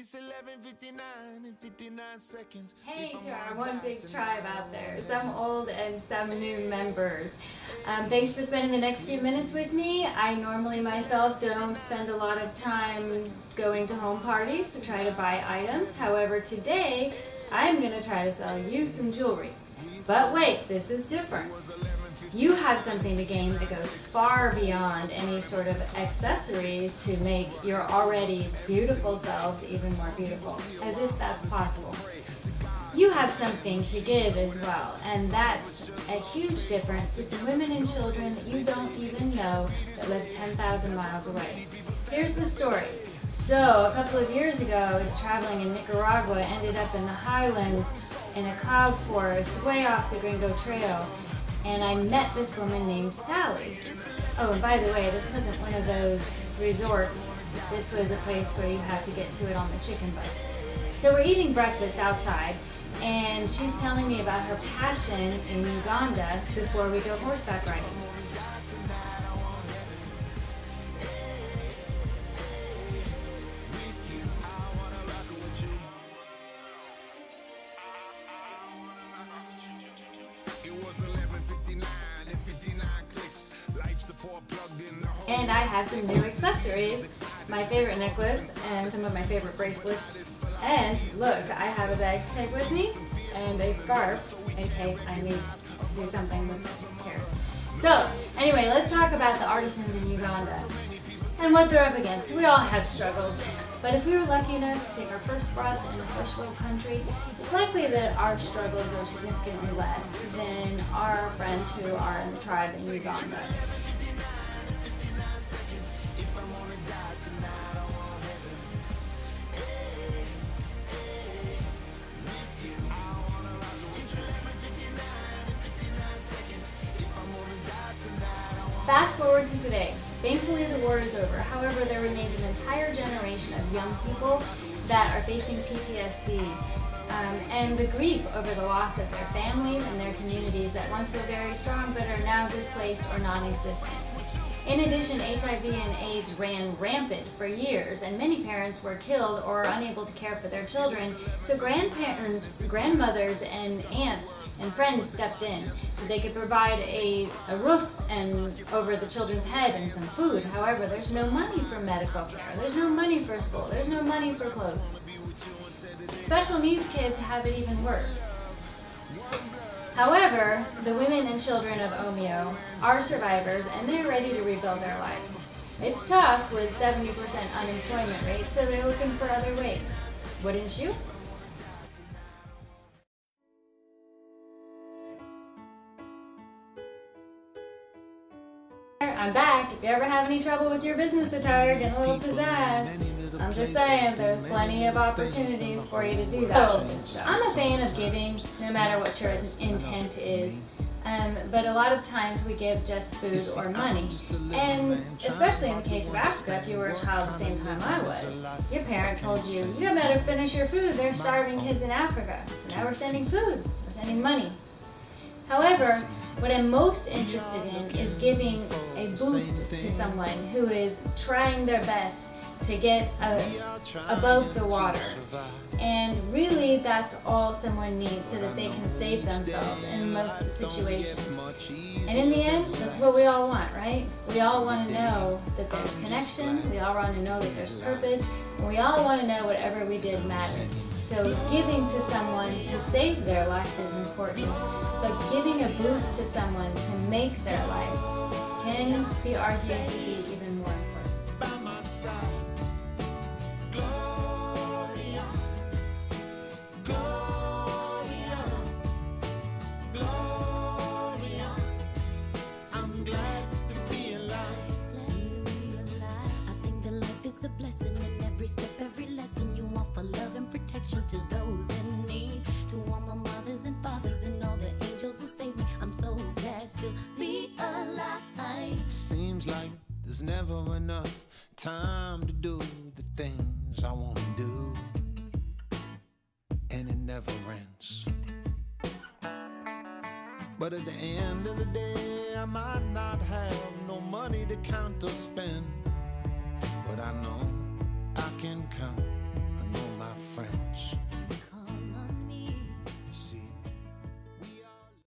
It's 11:59 and 59 seconds. Hey to our one big tribe out there, some old and some new members. Um, thanks for spending the next few minutes with me. I normally myself don't spend a lot of time going to home parties to try to buy items. However, today I'm going to try to sell you some jewelry. But wait, this is different. You have something to gain that goes far beyond any sort of accessories to make your already beautiful selves even more beautiful, as if that's possible. You have something to give as well, and that's a huge difference to some women and children that you don't even know that live 10,000 miles away. Here's the story. So, a couple of years ago, I was traveling in Nicaragua, ended up in the highlands in a cloud forest way off the Gringo Trail, and I met this woman named Sally. Oh, and by the way, this wasn't one of those resorts. This was a place where you have to get to it on the chicken bus. So we're eating breakfast outside, and she's telling me about her passion in Uganda before we go horseback riding. And I have some new accessories, my favorite necklace, and some of my favorite bracelets. And look, I have a bag to take with me, and a scarf in case I need to do something with hair. So, anyway, let's talk about the artisans in Uganda and what they're up against. We all have struggles, but if we were lucky enough to take our first breath in a first world country, it's likely that our struggles are significantly less than our friends who are in the tribe in Uganda. Fast forward to today. Thankfully, the war is over. However, there remains an entire generation of young people that are facing PTSD um, and the grief over the loss of their families and their communities that once were very strong but are now displaced or non-existent. In addition, HIV and AIDS ran rampant for years, and many parents were killed or unable to care for their children. So grandparents, grandmothers, and aunts and friends stepped in so they could provide a, a roof and over the children's head and some food. However, there's no money for medical care. There's no money for school. There's no money for clothes. Special needs kids have it even worse. However, the women and children of Omiyo are survivors and they're ready to rebuild their lives. It's tough with 70% unemployment rate, so they're looking for other ways. Wouldn't you? I'm back. If you ever have any trouble with your business attire, get a little pizzazz, I'm just saying there's plenty of opportunities for you to do that. So, I'm a fan of giving, no matter what your intent is. Um, but a lot of times we give just food or money. And especially in the case of Africa, if you were a child the same time I was, your parent told you, you better finish your food, there's starving kids in Africa. So now we're sending food, we're sending money. However, what I'm most interested in is giving a boost to someone who is trying their best to get above the water. And really that's all someone needs so that they can save themselves in most situations. And in the end, that's what we all want, right? We all want to know that there's connection, we all want to know that there's purpose, and we all want to know whatever we did mattered. So giving to someone to save their life is important, but giving a boost to someone to make their life can be argued to be even more there's never enough time to do the things I want to do, and it never ends. But at the end of the day, I might not have no money to count or spend. But I know I can count